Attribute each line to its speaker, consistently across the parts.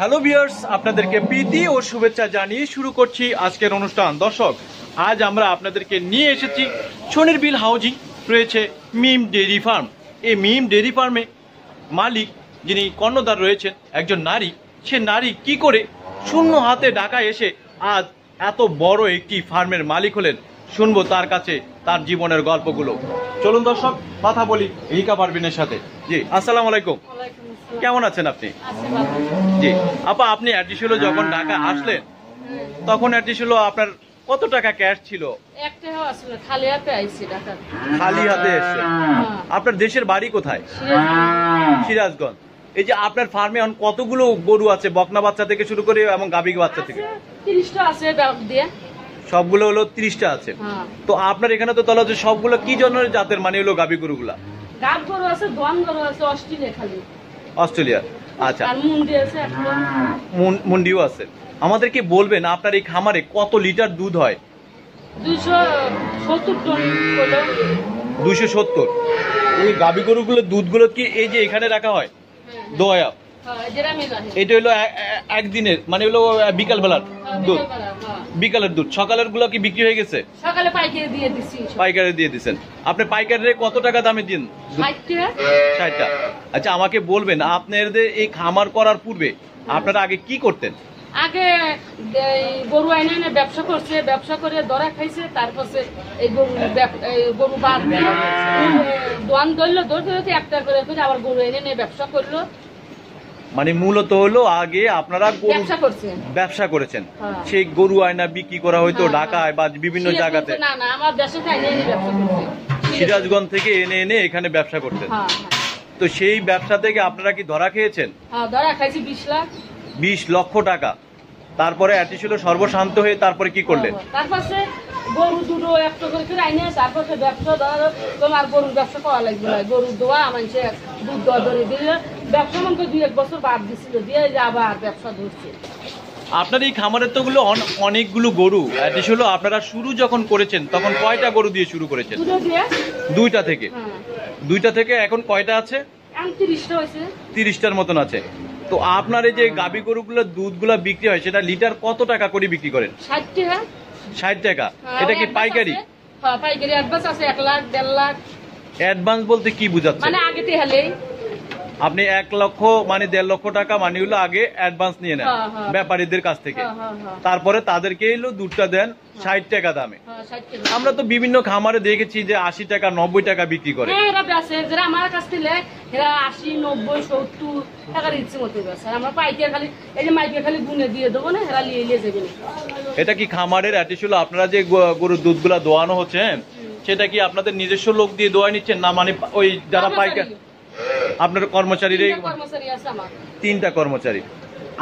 Speaker 1: Hello viewers, আপনাদেরকে প্রীতি ও শুভেচ্ছা জানিয়ে শুরু করছি আজকের অনুষ্ঠান। দর্শক, আজ আমরা আপনাদেরকে নিয়ে এসেছি শনির বিল হাউজিং, রয়েছে মিম ডেইরি ফার্ম। এই মিম ডেইরি ফার্মে মালিক যিনি কর্ণদার রয়েছেন, একজন নারী। সে নারী কি করে শূন্য হাতে ঢাকায় এসে আজ এত বড় একটি ফার্মের মালিক হলেন, শুনব তার কাছে তার জীবনের গল্পগুলো। চলুন দর্শক, কথা বলি রিকা পারভিনের সাথে। জি, আসসালামু আলাইকুম। কেমন আছেন আপনি? জি। আপা আপনি অ্যাডিশনাল যখন ঢাকা আসলেন। তখন অ্যাডিশনাল আপনার কত টাকা ক্যাশ ছিল?
Speaker 2: খালি হাতে আইছি ঢাকা
Speaker 1: খালি হাতে এসেছেন
Speaker 2: হ্যাঁ।
Speaker 1: আপনার দেশের বাড়ি কোথায়?
Speaker 2: সিরাজগঞ্জ।
Speaker 1: এই যে আপনার ফার্মে এখন কতগুলো গরু আছে বকনা বাচ্চা থেকে শুরু করে এবং গাভী বাচ্চা থেকে?
Speaker 2: আছে, তিরিশটা
Speaker 1: সবগুলো হলো তিরিশটা আছে।
Speaker 2: হ্যাঁ।
Speaker 1: তো আপনার এখানে তো তাহলে সবগুলো কি জনের জাতের মানে হলো গাভী গরুগুলা?
Speaker 2: গাব গরু আছে দোয়ান গরু আছে অস্ট্রেলিয়া খালি।
Speaker 1: অস্ট্রেলিয়ার আচ্ছা।
Speaker 2: মুন্ডিও মুন্ডি আছে আমাদের
Speaker 1: কি মুন্ডিও আছে। আমাদেরকে বলবেন আপনার এই খামারে কত লিটার দুধ হয়?
Speaker 2: দুশো সত্তর
Speaker 1: এই গরুগুলো গাভী গরুগুলোর দুধগুলো কি এই যে এখানে রাখা হয়?
Speaker 2: হ্যাঁ,
Speaker 1: দোয়া।
Speaker 2: হ্যাঁ,
Speaker 1: এটা হলো একদিনের মানে হলো বিকাল বেলার
Speaker 2: হ্যাঁ,
Speaker 1: দুধ।
Speaker 2: হ্যাঁ।
Speaker 1: বিকালের দুধ। সকালেরগুলো কি বিক্রি হয়ে গেছে?
Speaker 2: সকালে পাইকারি দিয়ে দিচ্ছি
Speaker 1: পাইকারি দিয়ে দিচ্ছেন আপনি পাইকারি কত টাকা দামে দিন
Speaker 2: ষাটটা
Speaker 1: আচ্ছা আমাকে বলবেন আপনাদের এই খামার করার পূর্বে আপনারা আগে কি করতেন?
Speaker 2: আগে গরু আইনে এনে ব্যবসা করছে ব্যবসা করে দরা খাইছে তারপর এই গরু গরু বাদ দোয়ান ধরলো ধরতে ধরতে একটা করে আবার গরু এনে ব্যবসা করল।
Speaker 1: মানে মূলত হলো আগে আপনারা গরু
Speaker 2: ব্যবসা
Speaker 1: করেছেন।
Speaker 2: হ্যাঁ।
Speaker 1: সেই গরু আয়না বিক্রি করা হয়তো
Speaker 2: হ্যাঁ,
Speaker 1: ঢাকায় বা বিভিন্ন জায়গাতে। সিরাজগঞ্জ থেকে এনে এনে এখানে ব্যবসা করতেন।
Speaker 2: হ্যাঁ
Speaker 1: তো সেই ব্যবসা থেকে আপনারা কি ধরা খেয়েছেন?
Speaker 2: ধরা খাইছি বিশ লাখ।
Speaker 1: বিশ লক্ষ টাকা। তারপরে এটি ছিল সর্বশান্ত হয়ে তারপরে কি করলেন?
Speaker 2: তারপর গরু দুটো একটা করে করে আইনে তারপর ব্যবসা ধরো তোমার গরুর ব্যবসা করা লাগবে না। দোয়া মানুষে দুধ দোয়া ধরে দিলে ব্যবসা মনে দুই এক বছর বাদ দিছিল দিয়ে আবার ব্যবসা ধরছে।
Speaker 1: আপনার এই খামারের তো গুলো অনেকগুলো গরু। হলো আপনারা শুরু যখন করেছেন তখন কয়টা গরু দিয়ে শুরু করেছেন? দুইটা থেকে?
Speaker 2: হ্যাঁ।
Speaker 1: দুইটা থেকে এখন কয়টা আছে? তিরিশটার মতন আছে। তো আপনার এই যে গাবি গরুগুলোর দুধগুলো বিক্রি হয় সেটা লিটার কত টাকা করে বিক্রি করেন?
Speaker 2: ষাট টাকা।
Speaker 1: ষাট টাকা?
Speaker 2: হ্যাঁ,
Speaker 1: এটা কি পাইকারি?
Speaker 2: হ্যাঁ পাইকারি। অ্যাডভান্স আছে এক লাখ দেড় লাখ।
Speaker 1: অ্যাডভান্স বলতে কি বুঝাচ্ছে
Speaker 2: মানে আগে
Speaker 1: আপনি এক লক্ষ মানে দেড় লক্ষ টাকা মানে হলো আগে অ্যাডভান্স নিয়ে নেন
Speaker 2: হ্যাঁ, হ্যাঁ।
Speaker 1: ব্যাপারীদের কাছ থেকে।
Speaker 2: হ্যাঁ
Speaker 1: তারপরে তাদেরকে এলো দুধটা দেন ষাট টাকা দামে। আমরা তো বিভিন্ন খামারে দেখেছি যে আশি টাকা নব্বই টাকা বিক্রি করে।
Speaker 2: এরা বেসে যারা আমার কাছ থেকে আশি নব্বই সত্তর টাকার ইচ্ছে মতো আমরা পাইকার খালি এই যে মাইকে খালি গুনে দিয়ে দেবো না এরা লিয়ে লিয়ে যাবে
Speaker 1: এটা কি খামারের অ্যাটিসুল আপনারা যে গরুর দুধগুলা দোয়ানো হচ্ছে? সেটা কি আপনাদের নিজস্ব লোক দিয়ে দোয়া নিচ্ছেন? না মানে ওই যারা পাইকার আপনার কর্মচারীর
Speaker 2: তিনটা কর্মচারী
Speaker 1: তিনটা কর্মচারী।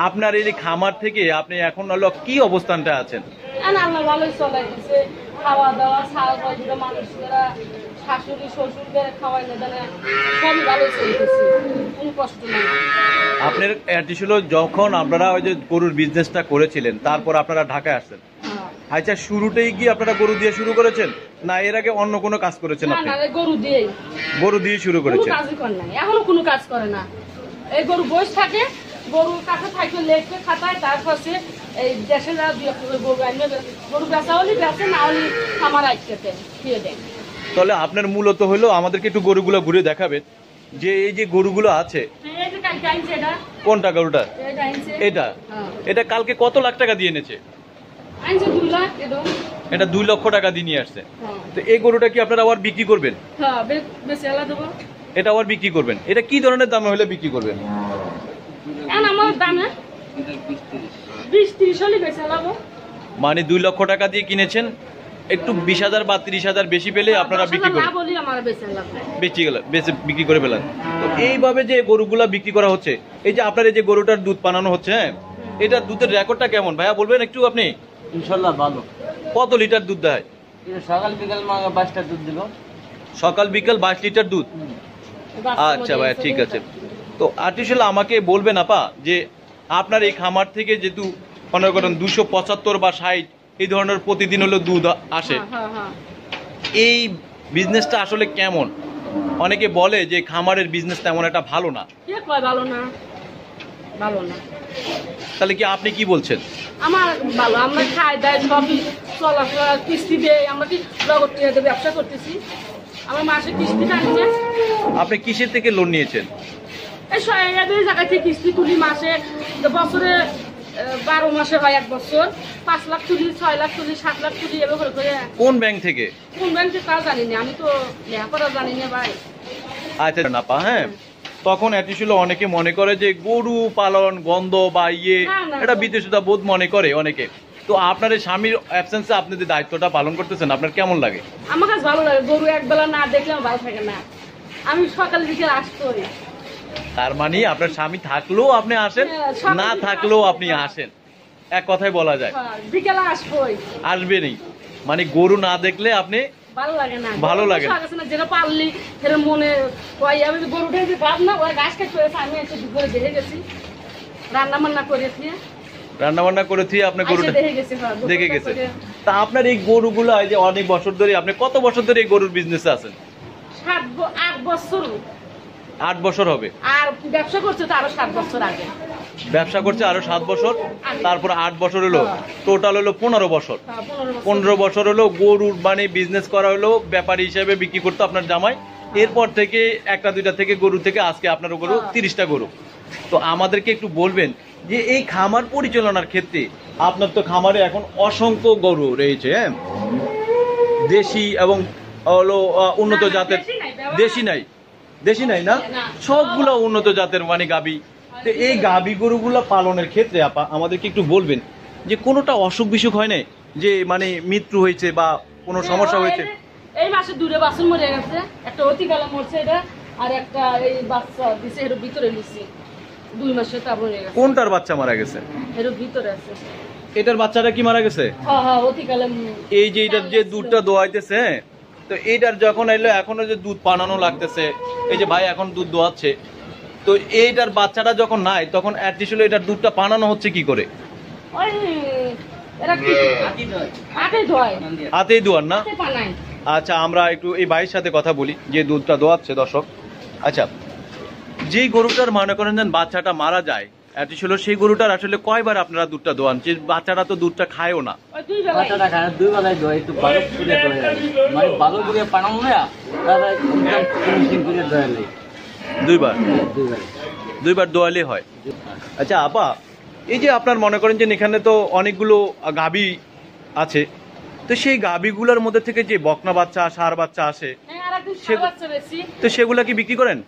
Speaker 1: আপনার এই খামার থেকে আপনি এখন হলো কি অবস্থানটা আছেন?
Speaker 2: খাওয়া দাওয়া ছাল মানুষরা শাশুড়ি শ্বশুরদের খাওয়াই না জানে সবই ভালোই চলতেছে কোনো কষ্ট নেই।
Speaker 1: আপনার যখন আপনারা ওই যে গরুর বিজনেসটা করেছিলেন তারপর আপনারা ঢাকায় আসছেন। আচ্ছা শুরুতেই কি আপনারা গরু দিয়ে শুরু করেছেন? না এর আগে অন্য কোনো কাজ করেছেন
Speaker 2: না
Speaker 1: আপনি?
Speaker 2: না গরু দিয়েই।
Speaker 1: গরু দিয়ে শুরু করেছেন?
Speaker 2: কাজই করে নাই এখনও কোনো কাজ করে না। এই গরু বসে থাকে গরু কাছে থাকে লেখে খাতায় তারপর এই দেশে যা দুই একটা গরু আনবে গরু বেচা হলে বেচে না হলে আমার আইকেতে দিয়ে দেয়।
Speaker 1: তাহলে আপনার মূলত হলো আমাদেরকে একটু গরুগুলো ঘুরে দেখাবেন। যে এই যে গরুগুলো আছে কোনটা গরুটা?
Speaker 2: এটা
Speaker 1: এটা?
Speaker 2: হ্যাঁ।
Speaker 1: এটা কালকে কত লাখ টাকা দিয়ে এনেছে
Speaker 2: আনছে দুই লাখ এরকম
Speaker 1: এটা দুই লক্ষ টাকা দিয়ে নিয়ে আসছে।
Speaker 2: হ্যাঁ।
Speaker 1: তো এই গরুটা কি আপনারা আবার বিক্রি করবেন?
Speaker 2: হ্যাঁ
Speaker 1: এটা আবার বিক্রি করবেন। এটা কি ধরনের দামে হলে বিক্রি করবেন? মানে দুই লক্ষ টাকা দিয়ে কিনেছেন একটু বিশ হাজার বা তিরিশ হাজার বেশি পেলে আপনারা বিক্রি করবেন। বেচে গেল বেচে বিক্রি করে ফেলেন। তো এইভাবে যে গরুগুলা বিক্রি করা হচ্ছে এই যে আপনার এই যে গরুটার দুধ বানানো হচ্ছে হ্যাঁ এটা দুধের রেকর্ডটা কেমন? ভাইয়া বলবেন একটু আপনি?
Speaker 3: ইনশাল্লাহ ভালো।
Speaker 1: কত লিটার দুধ দেয়?
Speaker 3: সকাল বিকাল পাঁচটা দুধ দিল।
Speaker 1: সকাল বিকাল বাইশ লিটার দুধ? আচ্ছা ভাইয়া ঠিক আছে। তো আর্টিফিশিয়াল আমাকে বলবেন আপা যে আপনার এই খামার থেকে যেহেতু মনে করেন দুশো পঁচাত্তর বা ষাট এই ধরনের প্রতিদিন হলো দুধ আসে।
Speaker 2: হ্যাঁ হ্যাঁ হ্যাঁ।
Speaker 1: এই বিজনেসটা আসলে কেমন? অনেকে বলে যে খামারের বিজনেস তেমন একটা ভালো না।
Speaker 2: ভালো না? ভালো না।
Speaker 1: তাহলে কি আপনি কি বলছেন?
Speaker 2: আমার ভালো আমরা খাই দায় সবই চলাফেরা কিস্তি দেয় আমরা কি নগদ ব্যবসা করতেছি? আমার মাসে কিস্তি থাকছে
Speaker 1: আপনি কিসের থেকে লোন নিয়েছেন?
Speaker 2: এই স- এদের জায়গা থেকে কিস্তি তুলি মাসে বছরে বারো মাসে হয় এক বছর। পাঁচ লাখ তুলি ছয় লাখ তুলি সাত লাখ তুলি এভাবে করে। করে
Speaker 1: কোন ব্যাংক থেকে?
Speaker 2: কোন ব্যাংকে তা জানি না আমি তো লেখাপড়া জানি না ভাই।
Speaker 1: আচ্ছা না পা হ্যাঁ তখন ছিল অনেকে মনে করে যে গরু পালন গন্ধ বা ইয়ে। এটা বিদেশিতা বোধ মনে করে অনেকে। তো আপনার এই স্বামীর অ্যাবসেন্সে আপনি যে দায়িত্বটা পালন করতেছেন আপনার কেমন লাগে?
Speaker 2: আমার কাছে ভালো লাগে গরু একবেলা না দেখলে আমার ভালো থাকে না। আমি সকালে দিকে আসতে
Speaker 1: তার মানে আপনার স্বামী থাকলেও আপনি আসেন
Speaker 2: হ্যাঁ,
Speaker 1: না থাকলেও আপনি
Speaker 2: হ্যাঁ।
Speaker 1: আসেন। এক কথায় বলা যায়।
Speaker 2: বিকেলে আসবোই।
Speaker 1: আসবেনই। মানে গরু না দেখলে আপনি
Speaker 2: ভালো লাগে না।
Speaker 1: ভালো লাগে না।
Speaker 2: না যেটা পারলি সেটা মনে কয় আমি গরু ভাব না ওরা ঘাস আমি এসে দুপুরে দেখে গেছি। রান্না বান্না করেছি।
Speaker 1: রান্না বান্না করে আপনি গরুটা
Speaker 2: দেখে গেছি হ্যাঁ, দুপুরটা
Speaker 1: দেখে গেছে তা আপনার এই গরুগুলো এই যে অনেক বছর ধরে আপনি কত বছর ধরে এই গরুর বিজনেসে আছেন?
Speaker 2: সাত আট বছর।
Speaker 1: আট বছর হবে।
Speaker 2: আর ব্যবসা করছে তো আরও সাত বছর আগে।
Speaker 1: ব্যবসা করছে আরও সাত বছর তারপর আট বছর হলো টোটাল হলো পনেরো বছর
Speaker 2: পনেরো বছর।
Speaker 1: হলো গরুর মানে বিজনেস করা হলো ব্যাপারী হিসেবে বিক্রি করতো আপনার জামাই এরপর থেকে একটা দুইটা থেকে গরু থেকে আজকে আপনার গরু। তিরিশটা গরু তো আমাদেরকে একটু বলবেন যে এই খামার পরিচালনার ক্ষেত্রে আপনার তো খামারে এখন অসংখ্য গরু রয়েছে হ্যাঁ দেশি এবং হলো উন্নত জাতের
Speaker 2: দেশি নাই,
Speaker 1: দেশি নাই না
Speaker 2: না।
Speaker 1: সবগুলো উন্নত জাতের মানে গাবি তো এই গাবি গরুগুলো পালনের ক্ষেত্রে আপা আমাদেরকে একটু বলবেন যে কোনোটা অসুখ বিসুখ হয় না যে মানে মৃত্যু হয়েছে বা কোনো সমস্যা হয়েছে?
Speaker 2: এই মাসে দূরে বাসন মরে গেছে। একটা অতিকালে মরছে এটা আর একটা এই বাচ্চা দিছে এর ভিতরে নিছি। দুই মাসে তারপর মরে গেছে।
Speaker 1: কোনটার বাচ্চা মারা গেছে?
Speaker 2: এর ভিতরে আছে।
Speaker 1: এটার বাচ্চাটা কি মারা গেছে?
Speaker 2: হ্যাঁ হ্যাঁ অতিকালে
Speaker 1: এই যে এটার যে দুধটা দোয়াইতেছে হ্যাঁ, তো এইটার যখন এলো এখনও যে দুধ পানানো লাগতেছে এই যে ভাই এখন দুধ দোয়াচ্ছে তো এইটার বাচ্চাটা যখন নাই তখন অ্যাটলিস্ট হলো এটার দুধটা পানানো হচ্ছে কি করে? হাতেই দোয়ার না? আচ্ছা আমরা একটু এই ভাইয়ের সাথে কথা বলি যে দুধটা দোয়াচ্ছে দর্শক। আচ্ছা যেই গরুটার মনে করেন যেন বাচ্চাটা মারা যায় এটি ছিল সেই গরুটার আসলে কয়বার আপনারা দুধটা দোয়ান? যে বাচ্চাটা তো দুধটা খায়ও না।
Speaker 2: ওই দুই
Speaker 1: দুইবার? দুইবার। দোয়ালে হয়। আচ্ছা আপা এই যে আপনার মনে করেন যে এখানে তো অনেকগুলো গাবি আছে তো সেই গাবিগুলোর মধ্যে থেকে যে বকনা বাচ্চা সার বাচ্চা আসে
Speaker 2: হ্যাঁ
Speaker 1: তো সেগুলা কি বিক্রি করেন?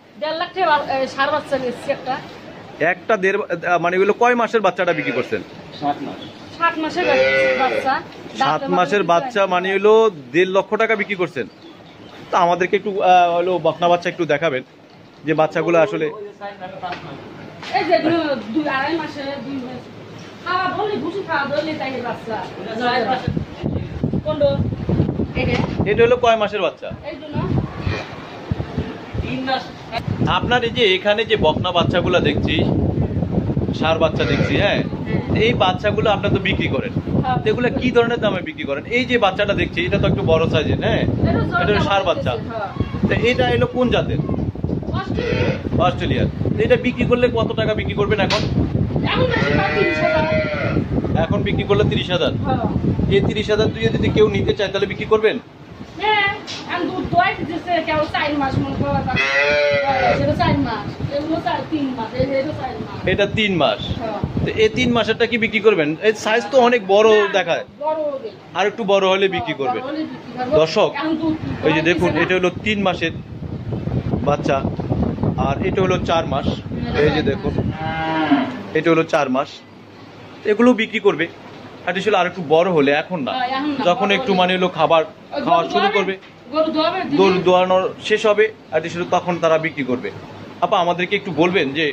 Speaker 2: একটা।
Speaker 1: একটা দেড় মানে এগুলো কয় মাসের বাচ্চাটা বিক্রি করছেন?
Speaker 3: সাত
Speaker 2: মাসের বাচ্চা
Speaker 1: সাত মাসের বাচ্চা মানে হলো দেড় লক্ষ টাকা বিক্রি করছেন। তা আমাদেরকে একটু হলো বকনা বাচ্চা একটু দেখাবেন। যে বাচ্চাগুলো আসলে
Speaker 2: এটা
Speaker 1: এটা হলো কয় মাসের বাচ্চা? আপনার এই যে এখানে যে বকনা বাচ্চাগুলো দেখছি সার বাচ্চা দেখছি হ্যাঁ? এই বাচ্চাগুলো আপনার তো বিক্রি করেন।
Speaker 2: হ্যাঁ।
Speaker 1: এগুলো কি ধরনের দামে বিক্রি করেন? এই যে বাচ্চাটা দেখছি এটা তো একটু বড় সাইজের হ্যাঁ?
Speaker 2: এটা
Speaker 1: সার বাচ্চা।
Speaker 2: হ্যাঁ।
Speaker 1: তো এটা এলো কোন জাতের। অস্ট্রেলিয়ার এটা বিক্রি করলে কত টাকা বিক্রি করবেন এখন। এখন বিক্রি করলে তিরিশ হাজার।
Speaker 2: হ্যাঁ।
Speaker 1: এই তিরিশ হাজার দিয়ে যদি কেউ নিতে চায় তাহলে বিক্রি করবেন?
Speaker 2: হ্যাঁ, এটা
Speaker 1: তিন মাস।
Speaker 2: হ্যাঁ।
Speaker 1: তো এই তিন মাসেরটা কি বিক্রি করবেন? এই সাইজ তো অনেক বড় দেখায়। আর একটু বড় হলে বিক্রি করবেন। দর্শক, ওই যে দেখুন এটা হলো তিন মাসের বাচ্চা। আর এটা হলো চার মাস। এই যে দেখুন এটা হলো চার মাস। এগুলো বিক্রি করবে। আর আসলে আর একটু বড় হলে এখন না।
Speaker 2: হ্যাঁ, এখন না,
Speaker 1: যখন একটু মানে হলো খাবার খাওয়া শুরু করবে
Speaker 2: গরু
Speaker 1: দোয়ানোর শেষ হবে আর আসলে তখন তারা বিক্রি করবে। আপা আমাদেরকে একটু বলবেন যে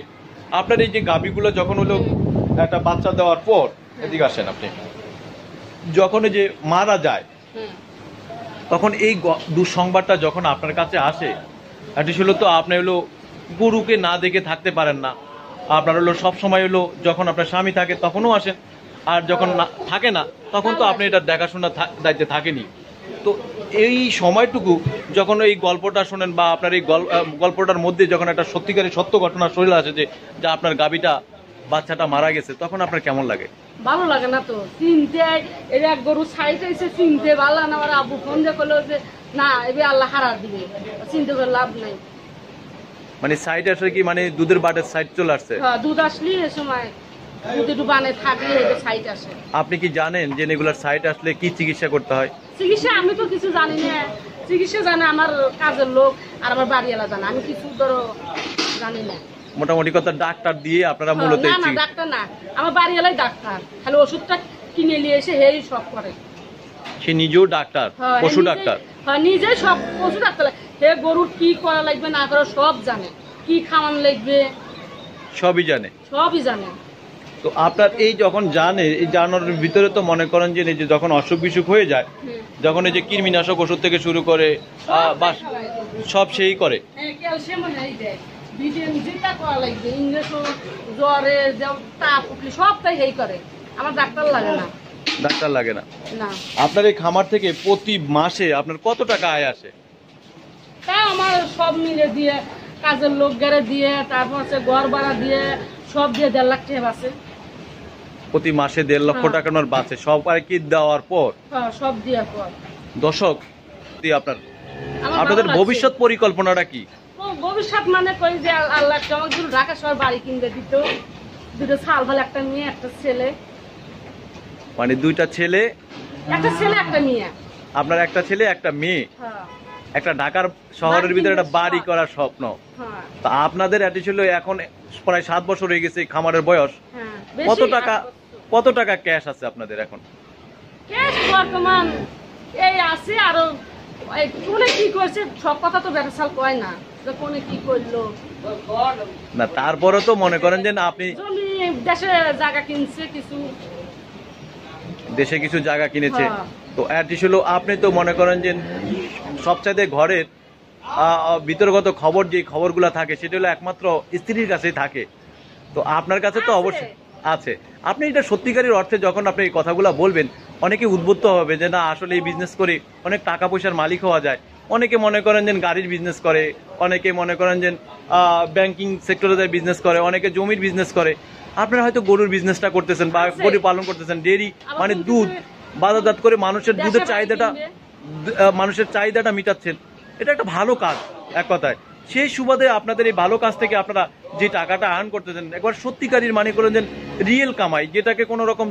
Speaker 1: আপনার এই যে গাবিগুলো যখন হলো একটা বাচ্চা দেওয়ার পর এদিকে আসেন আপনি। যখন এই যে মারা যায় তখন এই দুঃসংবাদটা যখন আপনার কাছে আসে একটি হলো তো আপনি হলো গরুকে না দেখে থাকতে পারেন না। আপনার হলো সব সময় হলো যখন আপনার স্বামী থাকে তখনও আসেন, আর যখন না, থাকে না, তখন তো আপনি এটা দেখাশোনা দায়িত্বে থাকেনি তো এই সময়টুকু যখন এই গল্পটা শোনেন বা আপনার এই গল- গল্পটার মধ্যে যখন একটা সত্যিকারের সত্য ঘটনা শরীর আসে যে আপনার গাবিটা বাচ্চাটা মারা গেছে তখন আপনার কেমন লাগে?
Speaker 2: ভালো লাগে না তো। চিনতে এই এক গরু সাইড এসে চিনতে ভালো না। আমার আব্বু ফোন দিয়ে করল যে না এবার আল্লাহ হারা দিবে। চিনতে করে লাভ নাই।
Speaker 1: মানে সাইড আসলে কি মানে দুধের বাটের সাইড চলে আসছে?
Speaker 2: হ্যাঁ, দুধ আসলি এ সময়।
Speaker 1: আপনি কি জানেন যে এগুলার সাইড আসলে কি চিকিৎসা করতে হয়?
Speaker 2: চিকিৎসা আমি তো কিছু জানি না। চিকিৎসা জানে আমার কাজের লোক আর আমার বাড়িওয়ালা জানে। আমি কিছু ধরো জানি না।
Speaker 1: মোটামুটি কথা ডাক্তার দিয়ে আপনারা মূলত
Speaker 2: না না ডাক্তার না। আমার বাড়িওয়ালাই ডাক্তার। খালি ওষুধটা কিনে নিয়ে এসে হেই সব করে।
Speaker 1: সে নিজেও ডাক্তার
Speaker 2: হ্যাঁ,
Speaker 1: পশু ডাক্তার।
Speaker 2: হ্যাঁ নিজে সব পশু ডাক্তার হে গরুর কি করা লাগবে না করা সব জানে। কি খাওয়ান লাগবে?
Speaker 1: সবই জানে।
Speaker 2: সবই জানে।
Speaker 1: তো আপনার এই যখন জানে এই জানার ভিতরে তো মনে করেন যে যখন অসুখ বিসুখ হয়ে যায় যখন এই যে কৃমিনাশক ওষুধ থেকে শুরু করে আহ, বা সব সেই করে।
Speaker 2: হ্যাঁ, ক্যালসিয়াম দেয়। করা লাগবে জ্বরে তাপ উঠলে সব তাই এই করে। আমার ডাক্তার লাগে না।
Speaker 1: ডাক্তার লাগে না।
Speaker 2: না।
Speaker 1: আপনার এই খামার থেকে প্রতি মাসে আপনার কত টাকা আয় আসে?
Speaker 2: তা আমার সব মিলে দিয়ে কাজের লোক গেড়ে দিয়ে তারপর হচ্ছে ঘর ভাড়া দিয়ে সব দিয়ে দেড় লাখ টাকা আছে
Speaker 1: প্রতি মাসে দেড় লক্ষ
Speaker 2: হ্যাঁ।
Speaker 1: টাকানোর বাঁচে। সব আর কি দেওয়ার পর?
Speaker 2: হ্যাঁ সব দিয়ে পর।
Speaker 1: দশক দিয়ে আপনার আপনাদের ভবিষ্যৎ পরিকল্পনাটা কি?
Speaker 2: ভবিষ্যৎ মানে কই যে আল্লাহ আমাকে দুটো ঢাকা শহর বাড়ি কিনবে দিত। দুটো সাল ভালো একটা মেয়ে একটা ছেলে।
Speaker 1: মানে দুইটা ছেলে
Speaker 2: একটা ছেলে একটা মেয়ে।
Speaker 1: আপনার একটা ছেলে একটা মেয়ে।
Speaker 2: হ্যাঁ।
Speaker 1: একটা ঢাকার শহরের ভিতরে একটা বাড়ি করার স্বপ্ন।
Speaker 2: হ্যাঁ।
Speaker 1: তা আপনাদের এটি ছিল এখন প্রায় সাত বছর হয়ে গেছে খামারের বয়স।
Speaker 2: হ্যাঁ
Speaker 1: কত টাকা কত টাকা ক্যাশ আছে আপনাদের এখন?
Speaker 2: ক্যাশ বর্তমান এই আছে আরও কোনে কি করছে? সব কথা তো ব্যবসা কয় না। যে কোনে কি করল?
Speaker 1: না তারপরে তো মনে করেন যে না আপনি
Speaker 2: জমি দেশে জায়গা কিনছে কিছু।
Speaker 1: দেশে কিছু জায়গা কিনেছে।
Speaker 2: হ্যাঁ।
Speaker 1: তো এটি ছিল আপনি তো মনে করেন যে সবচাইতে ঘরের ভিতরগত খবর যে খবরগুলো থাকে সেটা হলো একমাত্র স্ত্রীর কাছেই থাকে। তো আপনার কাছে তো অবশ্যই আছে। আপনি এটা সত্যিকারের অর্থে যখন আপনি এই কথাগুলো বলবেন অনেকে উদ্বুদ্ধ হবে যে না আসলে এই বিজনেস করে অনেক টাকা পয়সার মালিক হওয়া যায়। অনেকে মনে করেন যে গাড়ির বিজনেস করে অনেকে মনে করেন যে ব্যাংকিং সেক্টরে যায় বিজনেস করে অনেকে জমির বিজনেস করে। আপনারা হয়তো গরুর বিজনেসটা করতেছেন বা গরু পালন করতেছেন ডেরি মানে দুধ বাজারজাত করে মানুষের দুধের চাহিদাটা মানুষের চাহিদাটা মিটাচ্ছেন। এটা একটা ভালো কাজ এক কথায়। সেই সুবাদে আপনাদের এই ভালো কাজ থেকে আপনারা যে টাকাটা আর্ন করতেছেন একবার সত্যিকারীর মানে করেন যে রিয়েল কামাই যেটাকে কোনো রকম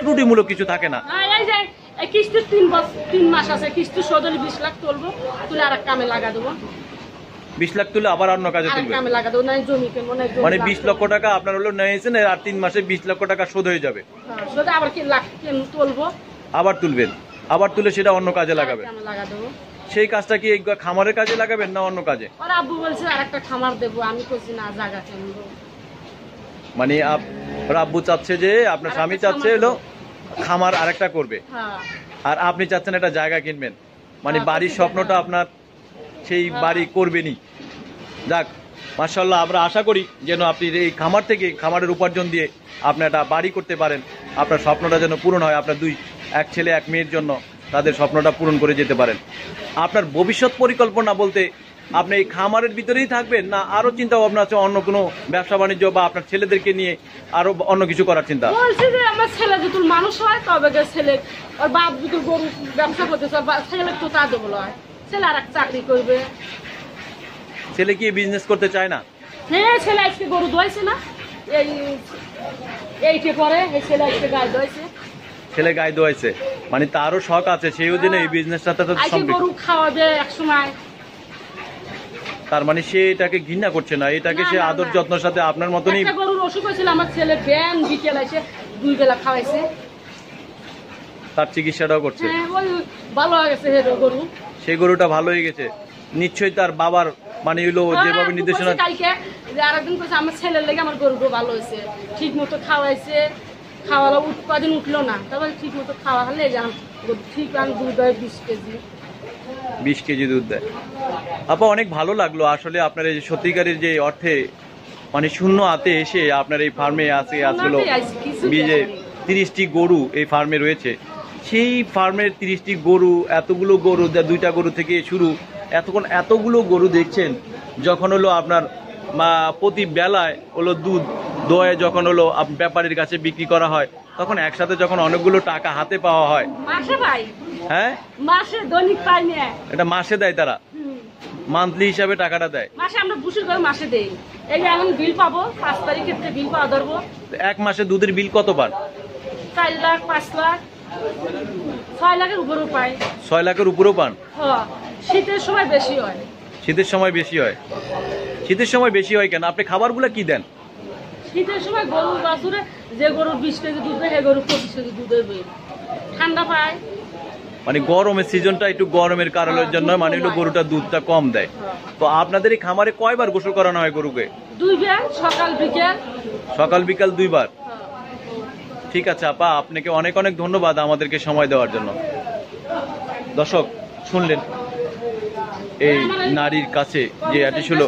Speaker 1: ত্রুটিমূলক কিছু থাকে না।
Speaker 2: কিস্তির তিন বছর তিন মাস আছে কিস্তি শোধ বিশ লাখ তুলবো তুলে আর কামে লাগা দেবো।
Speaker 1: বিশ লাখ তুলে আবার অন্য কাজে তুলবে? মানে বিশ লক্ষ টাকা আপনার হলো নিয়েছেন আর তিন মাসে বিশ লক্ষ টাকা শোধ হয়ে যাবে।
Speaker 2: হ্যাঁ, আবার কিন-
Speaker 1: তুলবেন। আবার তুলে সেটা অন্য কাজে লাগাবেন। সেই কাজটা কি এই খামারের কাজে লাগাবেন না অন্য কাজে?
Speaker 2: আব্বু বলছে আর একটা খামার দেবো আমি কইছি না জায়গা
Speaker 1: মানে রাব্বু চাচ্ছে যে আপনার স্বামী চাচ্ছে হলো খামার আরেকটা করবে।
Speaker 2: হ্যাঁ।
Speaker 1: আর আপনি চাচ্ছেন একটা জায়গা কিনবেন। মানে
Speaker 2: হ্যাঁ,
Speaker 1: বাড়ির স্বপ্নটা আপনার সেই
Speaker 2: হ্যাঁ।
Speaker 1: বাড়ি করবেনই। যাক মার্শাল্লাহ আমরা আশা করি যেন আপনি এই খামার থেকে খামারের উপার্জন দিয়ে আপনি একটা বাড়ি করতে পারেন। আপনার স্বপ্নটা যেন পূরণ হয় আপনার দুই এক ছেলে এক মেয়ের জন্য। তাদের স্বপ্নটা পূরণ করে যেতে পারেন। আপনার ভবিষ্যৎ পরিকল্পনা বলতে আপনি এই খামারের ভিতরেই থাকবেন না আরও চিন্তা ভাবনা আছে অন্য কোনো ব্যবসা বাণিজ্য বা আপনার ছেলেদেরকে নিয়ে আরও অন্য কিছু করার চিন্তা?
Speaker 2: বলছি যে আমার ছেলে যদি মানুষ হয় তবে ছেলে বাপ যদি গরু ব্যবসা করতেছে ওর ছেলে তো তা দেবো হয় ছেলে আর চাকরি করবে।
Speaker 1: ছেলে কি বিজনেস করতে চায় না?
Speaker 2: হ্যাঁ ছেলে আজকে গরু দোয়াইছে না। এই এইটে এই ছেলে আজকে গায়ে দোয়াইছে
Speaker 1: ছেলে গায়ে দোয়াইছে মানে তারও শখ আছে সেই যেন এই বিজনেসটাতে তো
Speaker 2: গরু খাওয়াবে এক সময়
Speaker 1: তার মানে সে এটাকে ঘৃণা করছে না এটাকে সে আদর। যত্নের সাথে আপনার মতনই
Speaker 2: গরুর অসুখ হয়েছিল আমার ছেলে বিকেল এসে দুই বেলা খাওয়াইছে।
Speaker 1: তার চিকিৎসাটাও করছে।
Speaker 2: হ্যাঁ ওই ভালো হয়ে গেছে গরু।
Speaker 1: সেই গরুটা ভালো হয়ে গেছে। নিশ্চয়ই তার বাবার মানে যেভাবে
Speaker 2: হ্যাঁ,
Speaker 1: নির্দেশনা
Speaker 2: কইছে কালকে যে আরেকদিন কইছে আমার ছেলের লেগে আমার গরুটা ভালো হয়েছে। ঠিক মতো খাওয়াইছে খাওয়ালো উৎপাদন উঠল না। তারপরে ঠিক মতো খাওয়া হলে যে আমার গরু ঠিক আমি দুধ বিশ কেজি।
Speaker 1: বিশ কেজি দুধ দেয়। আপা অনেক ভালো লাগল। আসলে আপনার এই যে সত্যিকারের যে অর্থে মানে শূন্য হাতে এসে আপনার এই ফার্মে আছে আসলো
Speaker 2: দেয়নি।
Speaker 1: তিরিশটি গরু এই ফার্মে রয়েছে। সেই ফার্মের তিরিশটি গরু এতগুলো গরু যা দুইটা গরু থেকে শুরু এতক্ষণ এতগুলো গরু দেখছেন যখন হলো আপনার প্রতি বেলায় হলো দুধ দোয়ে যখন হলো ব্যাপারীর কাছে বিক্রি করা হয় তখন একসাথে যখন অনেকগুলো টাকা হাতে পাওয়া হয়।
Speaker 2: মাসে পাই
Speaker 1: হ্যাঁ?
Speaker 2: মাসে দৈনিক পাই না।
Speaker 1: এটা মাসে দেয় তারা। মান্থলি হিসাবে টাকাটা দেয়।
Speaker 2: মাসে আমরা বুসির করে মাসে দেই। এই যে এখন বিল পাবো পাঁচ তারিখের থেকে বিল পাওয়া ধরবো।
Speaker 1: এক মাসে দুধের বিল কত পান
Speaker 2: চার লাখ পাঁচ লাখ। ছয় লাখের উপরেও পাই।
Speaker 1: ছয় লাখের উপরেও পান?
Speaker 2: হ শীতের সময় বেশি হয়।
Speaker 1: শীতের সময় বেশি হয়। শীতের সময় বেশি হয় কেন? আপনি খাবারগুলো কি দেন?
Speaker 2: শীতের সময় গরুর বাছুরে যে গরুর বিশ কেজি দুধ দেয় সে গরুর পঁচিশ কেজি দুধের বের ঠান্ডা পায়।
Speaker 1: মানে গরমের সিজনটা একটু গরমের কারণের জন্য মানে একটু গরুটা দুধটা কম দেয়। তো আপনাদের এই খামারে কয়বার গোসল করানো হয় গরুকে?
Speaker 2: দুই বের সকাল বিকেল।
Speaker 1: সকাল বিকাল দুইবার? ঠিক আছে আপা আপনাকে অনেক অনেক ধন্যবাদ আমাদেরকে সময় দেওয়ার জন্য। দর্শক শুনলেন? এই নারীর কাছে যে এটি ছিল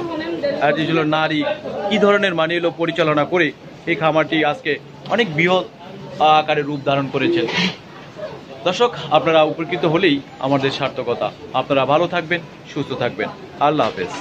Speaker 1: এটি ছিল নারী কি ধরনের মানে এলো পরিচালনা করে এই খামারটি আজকে অনেক বৃহৎ আকারে রূপ ধারণ করেছে। দর্শক, আপনারা উপকৃত হলেই আমাদের সার্থকতা। আপনারা ভালো থাকবেন, সুস্থ থাকবেন। আল্লাহ হাফেজ।